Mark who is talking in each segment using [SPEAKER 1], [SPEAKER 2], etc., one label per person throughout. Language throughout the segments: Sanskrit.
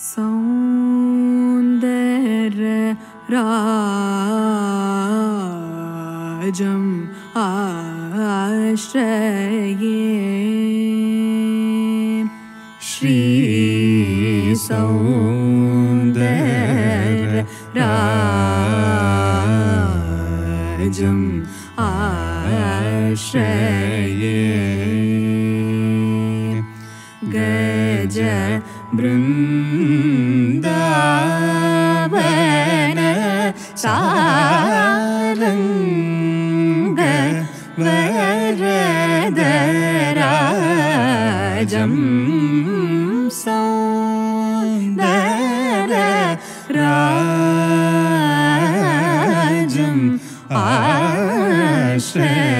[SPEAKER 1] सौन्दर राजम् आश्रये। श्री सौन्दर राजम् आश्रये। गज सारङ्ग वरदराजं सौन्दर राजम् आश्रये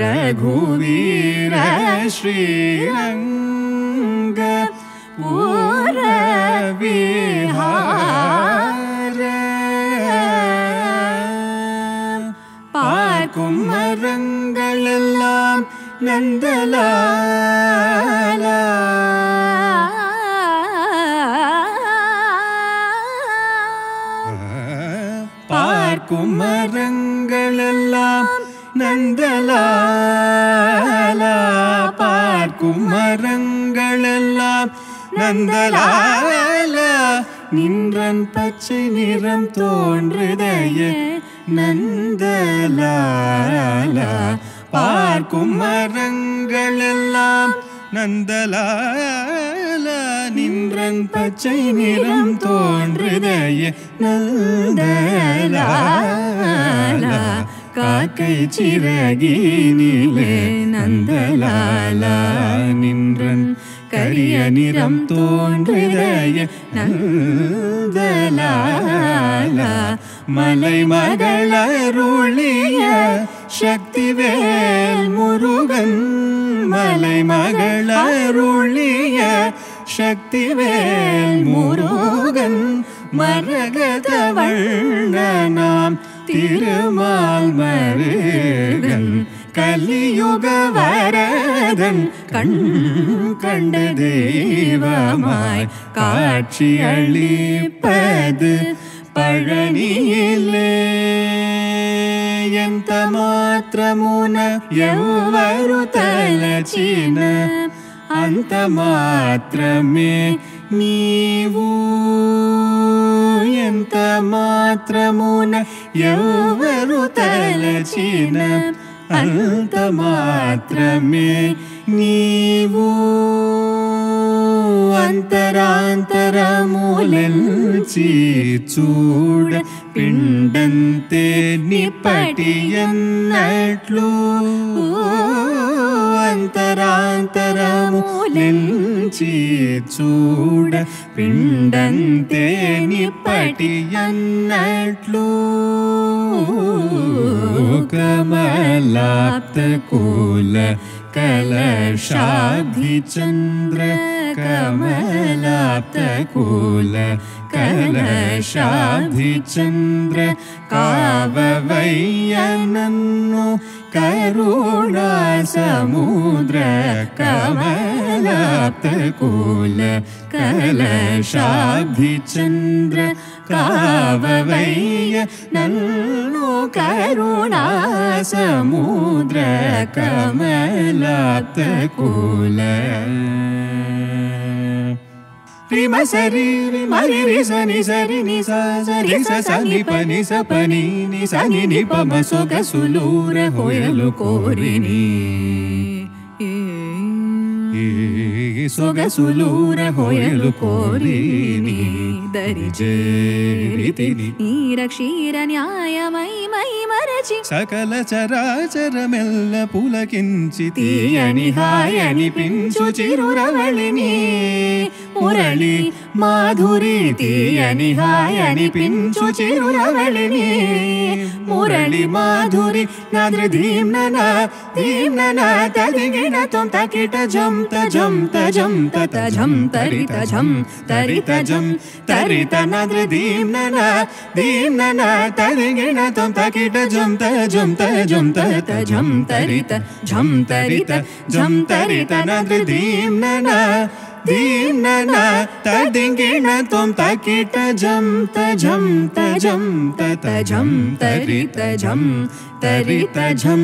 [SPEAKER 1] रघुवीर श्रीरङ्ग पूरविहार பார்க்கும் மரங்கள் எல்லாம் மரங்களெல்லாம் நந்தலால. நின்றன் பச்சை நிறம் தோன்றுதைய நந்தலால. பார்க்கும் மரங்களெல்லாம் நந்தலால. நின்றன் பச்சை நிறம் தோன்றுதைய நந்தலால. காக்கை சிறகினிலே நந்தலாலா நின்றன். கரிய நிறம் தோன்றுதைய நந்தலாலா. மலை மகளருளிய சக்திவேல் முருகன். மலை மகளருளிய சக்திவேல் முருகன். மரகத வண்ணனாம் തിരുമാൽ മരുകൾ കലിയുഗ കലിയുഗവരതൻ കൺ കണ്ട ദൈവമായി കാക്ഷിയളിപ്പത് പഴനിയിലേ. ఎంత യൗവരു ఎవరు తలచిన అంత మాత్రమే నీవు మాత్రమున ఎవరు తలచిన అంత మాత్రమే నీవు అంతరాంతరములెల్చి చూడ పిండంతే నిపటియన్నట్లు అంతరాంతరములెల్చి చూడ పిండంతే నిపటియన్నట్లు కమలాప్త కూల कलशाभिचन्द्र कमलाप्तकूल कलशाभिचन्द्र काववय्यनन्नु करुणा समुद्र कमलाप्तकूल कलशाभिचन्द्र काववय्य नन्नु करुणा రిమ సరి మరి రి సని సరి ని స సరి స సని పని స పని ని సని ని పమ సొగ సులూర హోయలు కోరిని ಸೊಗಸುಲೂರ ಹೊಯಲು ಕೋರಿನಿ ದರಿಜೇರಿತಿನಿ ನೀರ ಕ್ಷೀರ ನ್ಯಾಯ ಮೈಮ మరచి
[SPEAKER 2] సకల చరాచరమెల్ల పులకించి
[SPEAKER 1] తీయని హాయనిపించు చిరురవళిని మురళి మాధురి తీయని హాయనిపించు చిరురవళిని ಗಾಳಿ ಮಾಧುರಿ ನಾದ್ರ ಧೀಮ್ನ ಧೀಮ್ನ ತದಿಗಿಣ ತ್ವಂ ತಕಿಟ ಜಂ ತ ಜಂ ತ ಜಂ ತತ ಝಂ ತರಿತ ಝಂ ತರಿತ ಜಂ ತರಿತ ನಾದ್ರ ಧೀಮ್ನ ಧೀಮ್ನ ತದಿಗಿಣ ತ್ವಂ ತಕಿಟ ಜಂ ತ ಜಂ ತ ಜಂ ತತ ಝಂ ತರಿತ ಝಂ ತರಿತ ಝಂ ತರಿತ ನಾದ್ರ ಧೀಮ್ನ दीम न तदिङ्गिण त्वं तकीट झं तझं तझं ततझं तरितझम् तरितझं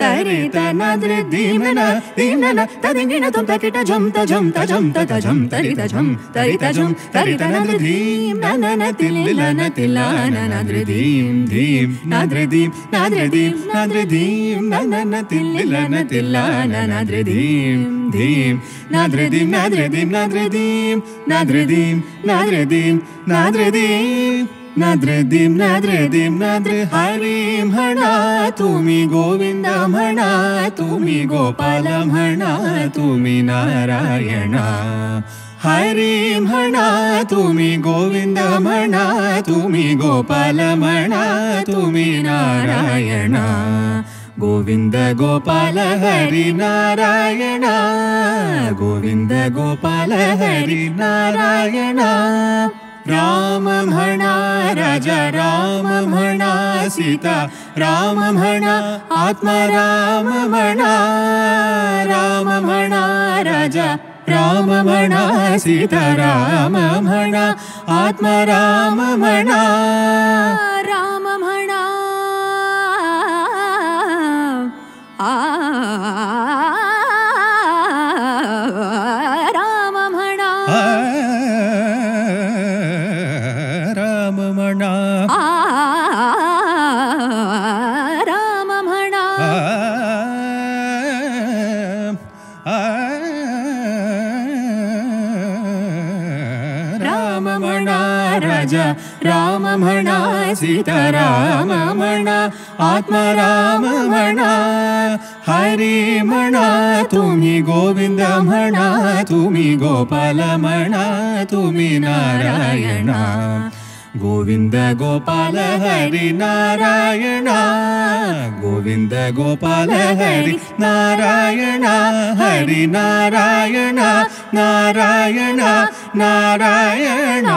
[SPEAKER 1] तरितनदृदीमन दीमन तदिङ्गिण त्वं तकिट झं तजं तजं ततजं तरितझं तरितजं तरितनदृदीं नननतिल्लिलनतिलाननदृदीं धीं नदृदीं नदृदीं नदृदीं नननतिल्लिलनतिलाननदृदीं धीं नदृदीं नदृदीं नदृदीं नदृदीं नदृदीं नदृदीं नदृदिं नदृदिं नदृ हरिं ना्र दीनाद्र दीनाद्र हरिणा तु गोविन्दी गोपालमि नारायण हरिणामि गोविन्दमि गोपाली नारायण गोविन्द गोपाल हरि नारायण गोविन्द गोपाल हरि नारायण राम म्हणा राजा राम म्हणा सीता राम म्हणा आत्मा राम म्हणा राम म्हणा राजा राम म्हणा सीता राम म्हणा आत्मा राम म्हणा राम म्हणा राम
[SPEAKER 2] राम म्हणा
[SPEAKER 1] राजा राम म्हणा सीता राम म्हणा आत्मा राम म्हणा
[SPEAKER 2] हरी म्हणा तुम्ही गोविंद म्हणा तुम्ही गोपाल म्हणा तुम्ही नारायणा ഗോവിന്ദ ഗോപാല ഹരി നാരായണ ഗോവിന്ദ ഗോപാല ഹരി നാരായണ ഹരി നാരായണ നാരായണ നാരായണ